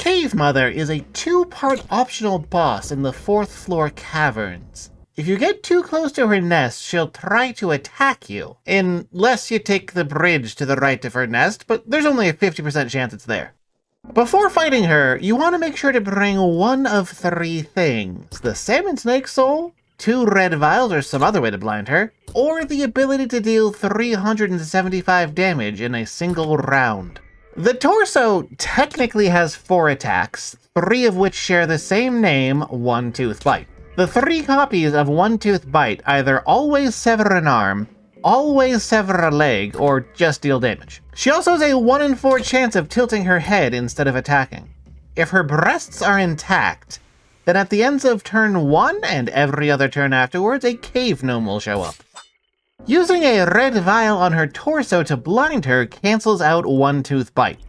Cave Mother is a two-part optional boss in the fourth floor caverns. If you get too close to her nest, she'll try to attack you, unless you take the bridge to the right of her nest, but there's only a 50% chance it's there. Before fighting her, you want to make sure to bring one of three things. The Salmon Snake Soul, two red vials or some other way to blind her, or the ability to deal 375 damage in a single round. The torso technically has four attacks, three of which share the same name, One Tooth Bite. The three copies of One Tooth Bite either always sever an arm, always sever a leg, or just deal damage. She also has a 1 in 4 chance of tilting her head instead of attacking. If her breasts are intact, then at the ends of turn 1 and every other turn afterwards, a cave gnome will show up. Using a red vial on her torso to blind her cancels out One Tooth Bite.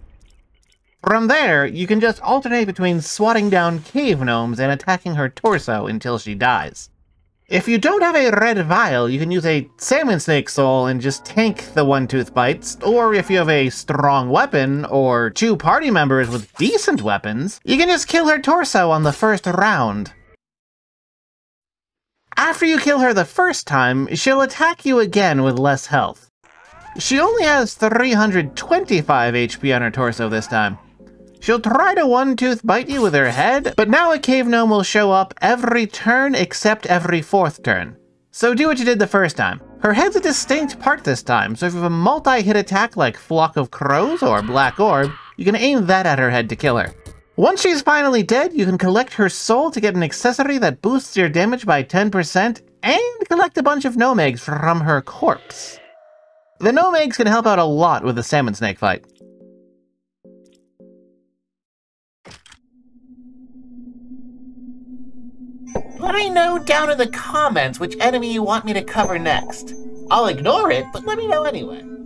From there, you can just alternate between swatting down cave gnomes and attacking her torso until she dies. If you don't have a red vial, you can use a salmon snake soul and just tank the one tooth bites, or if you have a strong weapon, or two party members with decent weapons, you can just kill her torso on the first round. After you kill her the first time, she'll attack you again with less health. She only has 325 HP on her torso this time. She'll try to one-tooth bite you with her head, but now a cave gnome will show up every turn except every fourth turn. So do what you did the first time. Her head's a distinct part this time, so if you have a multi-hit attack like Flock of Crows or Black Orb, you can aim that at her head to kill her. Once she's finally dead, you can collect her soul to get an accessory that boosts your damage by 10%, and collect a bunch of gnome eggs from her corpse. The gnome eggs can help out a lot with the salmon snake fight. Let me know down in the comments which enemy you want me to cover next. I'll ignore it, but let me know anyway.